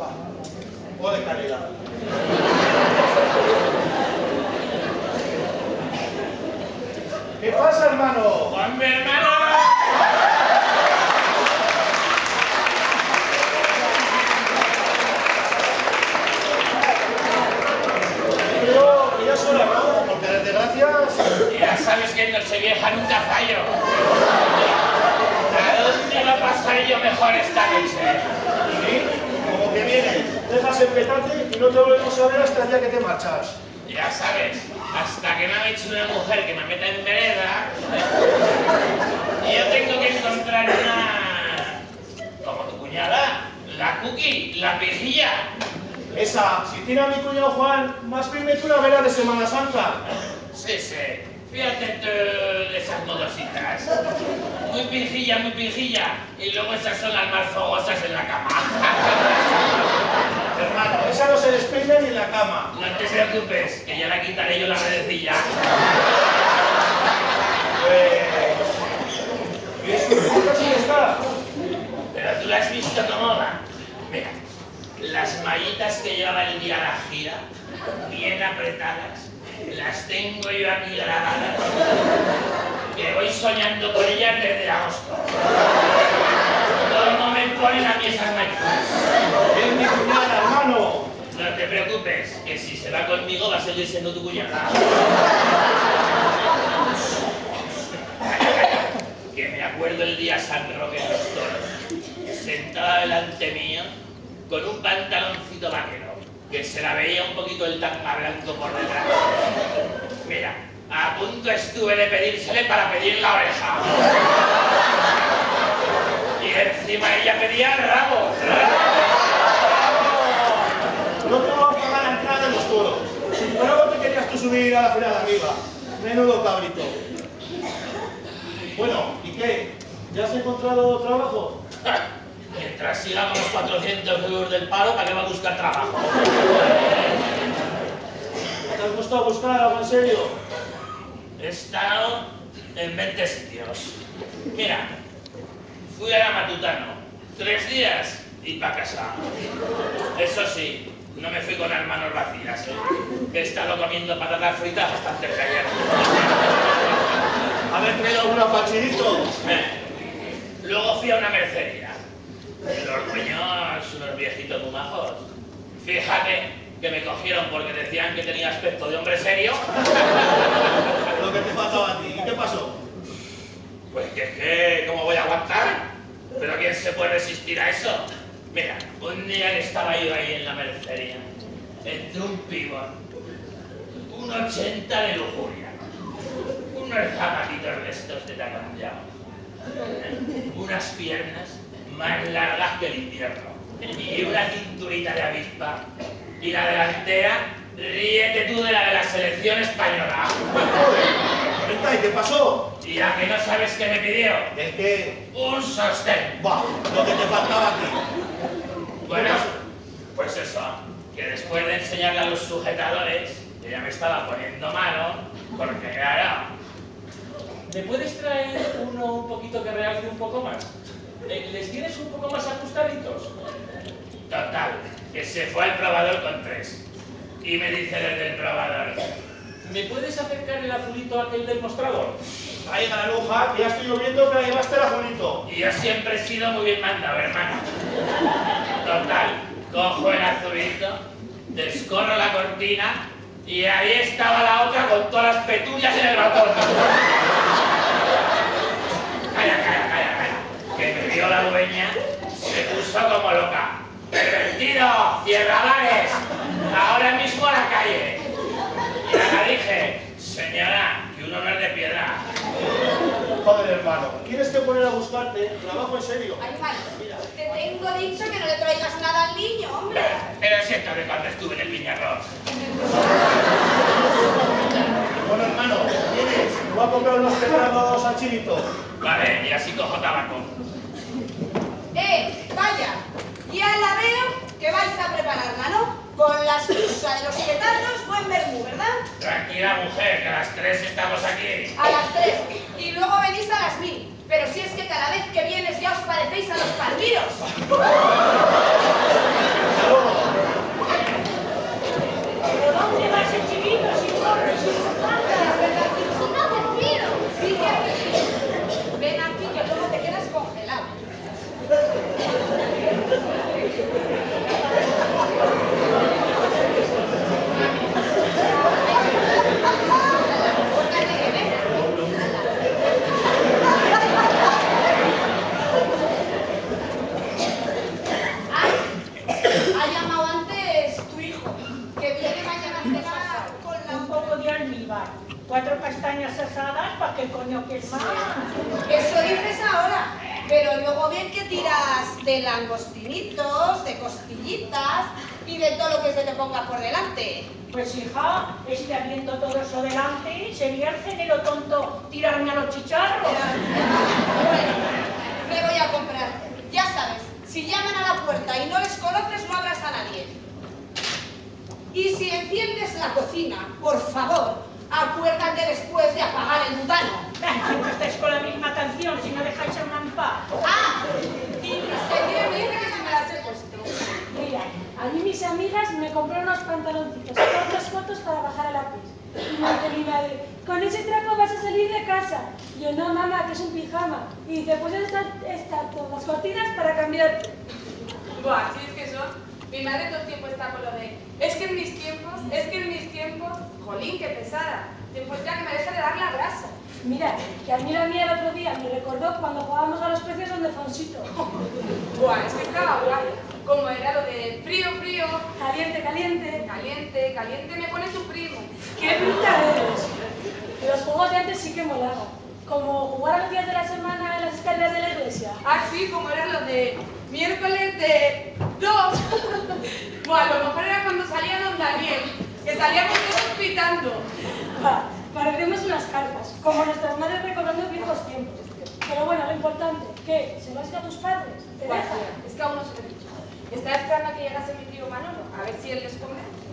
O de calidad. ¿Qué pasa, hermano? ¡Con mi hermano! Ya es hora, ¿no? Porque desde gracias... Ya sabes que en Nochevieja nunca fallo. ¿A dónde va a pasar yo mejor esta noche? ¿Sí? Como que vienes, dejas el petate y no te volvemos a ver hasta el día que te marchas. Ya sabes, hasta que no me eche una mujer que me meta en vereda, yo tengo que encontrar una... como tu cuñada, la cookie, la pijilla. Esa, si tiene a mi cuñado Juan, más firme que una vela de Semana Santa. Sí, sí. Fíjate tú de esas modositas. Muy pijilla, muy pijilla. Y luego esas son las más fogosas en la cama. Hermano, esa no se despeina ni en la cama. No te preocupes, que ya la quitaré yo la redecilla. Pues... ¿Y eso está? Pero tú la has visto cómo va. Mira, las mallitas que llevaba el día a la gira, bien apretadas, las tengo yo aquí grabadas, que voy soñando con ellas desde agosto. No me ponen a mí esas mallitas. Es mi te preocupes, que si se va conmigo va a seguir siendo tu cuñada. que me acuerdo el día San Roque en los toros, sentada delante mío, con un pantaloncito vaquero, que se la veía un poquito el tanga blanco por detrás. Mira, a punto estuve de pedírsele para pedir la oreja. Y encima ella pedía el rabo. No te voy a pagar la entrada de los toros. Si tú subir a la de arriba. Menudo cabrito. Bueno, ¿y qué? ¿Ya has encontrado trabajo? Mientras sigamos los 400 euros del paro, ¿para qué va a buscar trabajo? ¿Te has gustado buscar algo en serio? He estado en 20 sitios. Mira, fui a la Matutano, tres días y para casa. Eso sí, no me fui con las manos vacías, ¿eh? he estado comiendo patatas fritas bastante que ayer. ¿Haber traído alguna pachirito? Eh, Luego fui a una mercería. Los dueños, unos viejitos muy majos. Fíjate que me cogieron porque decían que tenía aspecto de hombre serio. Lo que te faltaba a ti. ¿Y qué pasó? Pues que que, ¿cómo voy a aguantar? ¿Pero quién se puede resistir a eso? Mira, un día que estaba yo ahí en la mercería, entre un pibón, un 80 de lujuria, unos zapatitos de estos de taconllao, unas piernas más largas que el invierno, y una cinturita de avispa, y la delantera, ríete tú de la de la selección española. Venga, ¿y qué pasó? ¿Y a que no sabes qué me pidió? Es que... Un sostén. Bah, lo que te faltaba a ti. Bueno, pues eso, que después de enseñarle a los sujetadores, que ya me estaba poniendo malo, porque claro, ¿Me puedes traer uno un poquito que realce un poco más? ¿Les tienes un poco más ajustaditos? total, que se fue al probador con tres. Y me dice desde el probador, ¿Me puedes acercar el azulito aquel del mostrador? Ahí, Garaluja, que ya estoy lloviendo que la llevaste el azulito. y yo siempre he sido muy bien mandado, hermano. Total, cojo el azulito, descorro la cortina y ahí estaba la otra con todas las petulias en el ratón. Calla, calla, calla, calla. Que me vio la dueña, se puso como loca. ¡Pervertido! ¡Cierra bares! ¡Ahora mismo a la calle! Y le dije, señora, que uno no es de piedra. Joder, hermano, ¿quieres que poner a buscarte? Trabajo en serio. Ay, Juan, te tengo dicho que no le traigas nada al niño, hombre. Pero siento que cuando estuve en el Viñarros. Bueno, hermano, ¿tienes? Voy a comprar unos pedrados al chilito. Vale, y así cojo tabaco. Eh, vaya, ya la veo que vais a prepararla, ¿no? Con la excusa de los petardos, buen vermú, ¿verdad? Tranquila, mujer, que a las tres estamos aquí. A las tres. Y luego venís a las mil. Pero si es que cada vez que vienes ya os parecéis a los palmiros. Luego asadas, ¿para qué coño quieres más? Eso dices ahora, pero luego bien que tiras de langostinitos, de costillitas y de todo lo que se te ponga por delante. Pues hija, es que habiendo todo eso delante, sería el género tonto tirarme a los chicharros. Bueno, me voy a comprar. Ya sabes, si llaman a la puerta y no les conoces, no abras a nadie. Y si enciendes la cocina, por favor, acuérdate después de apagar el butano. Siempre estáis con la misma canción, si no dejáis a una en paz. Ah, seguidores que me las he puesto. Mira, a mí mis amigas me compraron unos pantaloncitos cortos cortos para bajar a la pis. Y me dice mi madre, con ese trapo vas a salir de casa. Y yo, no mamá, que es un pijama. Y dice, pues estas están todas las cortinas para cambiarte. Buah, sí es que son. Mi madre todo el tiempo está con lo de, es que en mis tiempos, es que en mis tiempos, jolín, qué pesada. Después ya que me deja de dar la brasa. Mira, que a mí la mía el otro día me recordó cuando jugábamos a los precios donde Fonsito. Buah, es que estaba guay. Como era lo de frío, frío, Caliente, caliente. caliente, caliente, me pone tu primo. ¡Qué bruta eres! Los juegos de antes sí que molaban. Como jugar a los días de la semana en las escaleras de la iglesia. Ah, sí, como era lo de miércoles de dos. Buah, a lo mejor era cuando salía don Daniel, que salíamos todos pitando. Va, parecemos unas carpas, como nuestras madres recordando viejos tiempos. Pero bueno, lo importante, ¿qué? ¿Se lo has a tus padres? ¿Te dejan? tía, es que aún no se lo he dicho. Estaba esperando a que llegase mi tío Manolo, a ver si él les convence.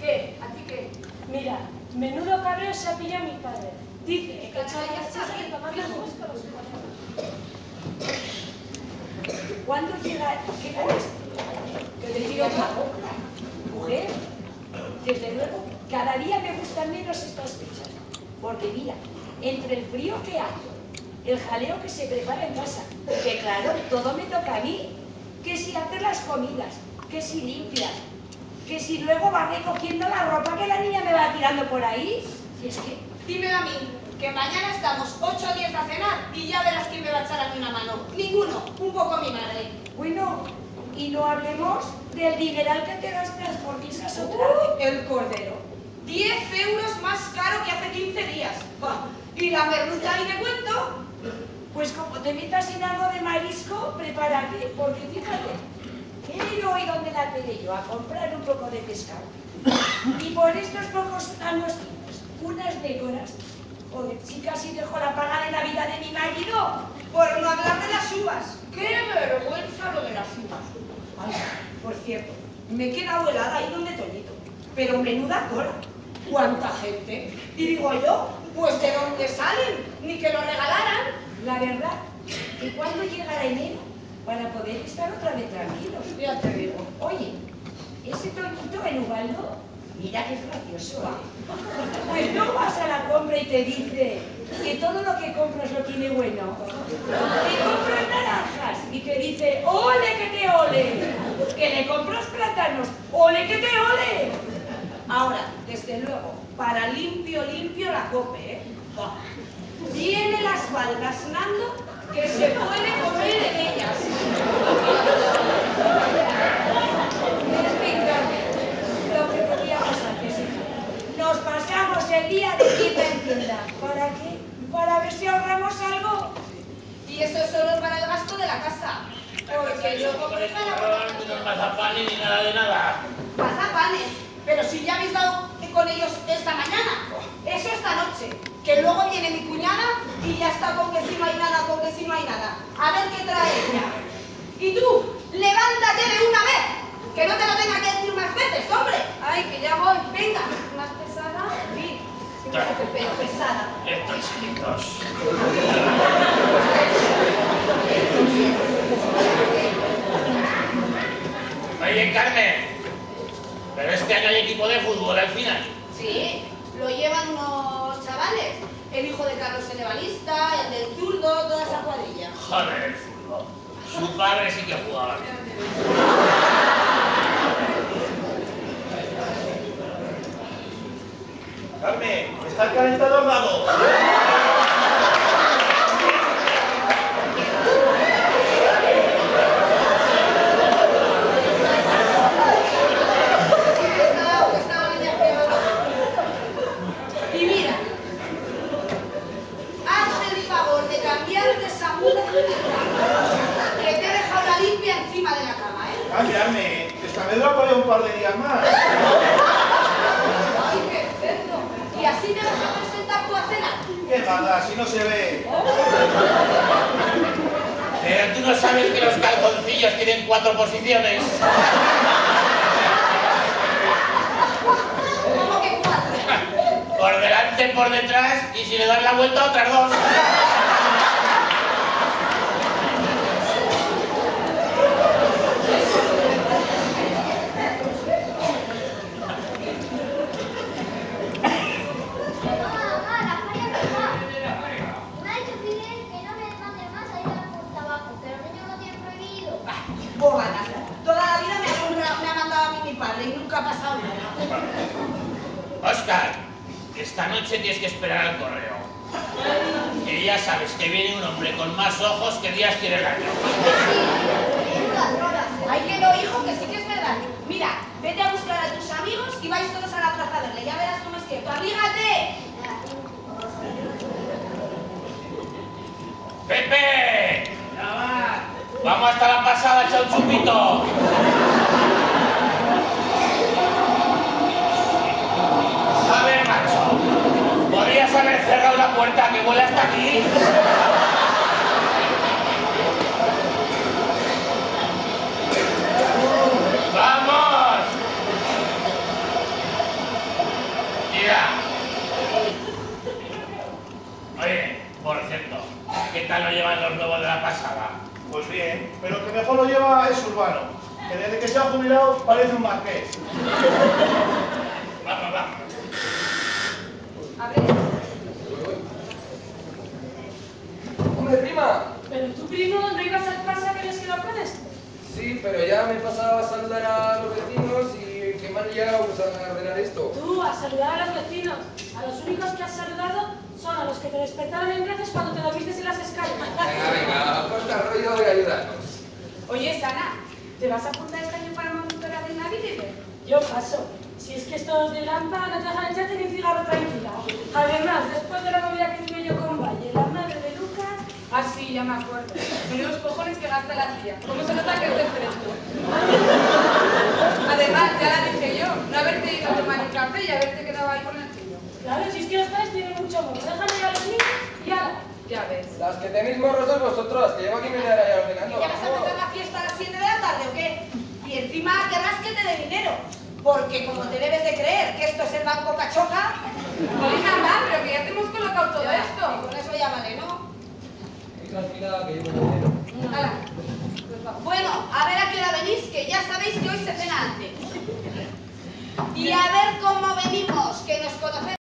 ¿Qué? ¿A ti qué? Mira, menudo cabreo se ha pillado mi padre. Dice que cosas bien, de tomar los los ¿Cuándo llega, llega esto? Que la boca. Mujer, desde luego, cada día me gustan menos estas fechas. Porque mira, entre el frío que hace, el jaleo que se prepara en casa, que claro, todo me toca a mí, que si hacer las comidas, que si limpias, que si luego va recogiendo la ropa que la niña me va tirando por ahí. Si es que, Dímelo a mí, que mañana estamos 8 o 10 a cenar y ya verás quién me va a echar a mí una mano. Ninguno, un poco mi madre. bueno, y no hablemos del dineral que te gastas por esas otra Uh, el cordero. 10 euros más caro que hace 15 días. Y la merluza y de cuento. Pues como te metas en algo de marisco, prepárate, porque fíjate, he ido hoy donde la tele yo a comprar un poco de pescado. Y por estos pocos anuestinos, unas décoras, joder, si casi dejo la paga de Navidad de mi marido. Por no hablar de las uvas. ¡Qué vergüenza lo de las uvas! Ay, por cierto, me he quedado helada ahí donde Toñito. Pero menuda cola. ¿Cuánta gente? Y digo yo, pues ¿de dónde salen? Ni que lo regalaran. La verdad, que cuando llegará enero, para poder estar otra vez tranquilos. Ya te digo. Oye, ese Toñito, el Ubaldo, mira que es gracioso, ¿ah? Pues no vas a la compra y te dice que todo lo que compras lo tiene bueno. Y compras naranjas y te dice, ¡ole que te ole! Que le compras plátanos, ¡ole que te ole! Ahora, desde luego, para limpio, limpio la cope, ¿eh? Buah. Tiene las valgas Nando que se puede comer en ellas. Lo que podíamos hija. Nos pasamos el día de tienda en tienda. ¿Para qué? Para ver si ahorramos algo. Y eso es solo para el gasto de la casa. Porque yo compré para los mazapanes ni nada de nada. Pero si ya habéis dado con ellos esta mañana. Eso esta noche. Que luego viene mi cuñada y ya está con que si no hay nada, con que si no hay nada. A ver qué trae ella. Y tú, levántate de una vez. Que no te lo tenga que decir más veces, hombre. Ay, que ya voy. Venga. Más pesada. Sí. Pero pesada. Estos chiquitos. Oye, Carmen. Pero este año hay equipo de fútbol al final. Sí, lo llevan unos chavales. El hijo de Carlos el el del zurdo, toda esa cuadrilla. Joder, el fútbol. Su padre sí que jugaba bien. Carmen, está el calentador dado. Estaba- estaba niña peor. Y mira, cambiarme. Esta me dura por ahí un par de días más. Ay, qué cerdo. ¿Y así te vas a presentar tú a cena? ¿Qué Pero tú no sabes que los calzoncillos tienen cuatro posiciones. Por delante, por detrás y si le das la vuelta otras dos. Mamá, la falla no está. Me ha dicho Fidel que no me mande más a ir a por tabaco, pero los niños lo tienen prohibido. Bóganas. Toda la vida me ha, comprado- me ha mandado a mí mi padre y nunca ha pasado nada. Oscar, esta noche tienes que esperar al correo. Que ya sabes que viene un hombre con más ojos que días tiene el año. Menudas drogas. Ay, que no, hijo, que sí que es verdad. Mira, vete a buscar a tus amigos y vais todos a la plaza a verle. Ya verás cómo es cierto. ¡Abrígate! ¡Pepe! Vamos hasta la pasada, echa un chupito. A ver, macho. Podrías haber cerrado la puerta que huele hasta aquí. ¡Vamos! Mira. Oye, por cierto, ¿qué tal lo llevan los nuevos de la pasada? Pues bien, pero el que mejor lo lleva es Urbano, que jubilado parece un marqués. Vamos, vamos. Abre. Hombre, prima. Pero tu primo, ¿no ibas al casa que les que lo pones? Sí, pero ya me he pasado a saludar a los vecinos y que me han pues, a ordenar esto. Tú, a saludar a los vecinos. A los únicos que has saludado son a los que te despertaron en brazos cuando te dormiste en las escaleras. Venga, venga, corta rollo y ayudarnos. Oye, Sana, ¿te vas a apuntar este año para monitora de Navidad? Yo paso. Si es que estos de Lampa no te dejan echarte ni un cigarro tranquila. Además, después de la movida que tuve yo con Valle, la madre de Lucas, Ah, sí, ya me acuerdo. Menudos cojones que gasta la tía. ¿Cómo se nota que es de fresco? Además, ya la dije yo, no haberte ido a tomar un café y haberte quedado ahí con el tío. claro, si es que los padres tienen mucho amor. Déjame ir a los niños y ala. Ya ves. Las que tenéis morros sois vosotros, que llevo aquí media hora ya ¿Que ordenando. ya vas a empezar la fiesta a las 7 de la tarde o qué? Encima querrás que te dé dinero. Porque como te debes de creer que esto es el Banco Cachoca... Pues nada, pero que ya te hemos colocado todo esto. Y con eso ya vale, ¿no? Bueno, a ver a qué hora venís, que ya sabéis que hoy se cena antes. Y a ver cómo venimos, que nos conocemos.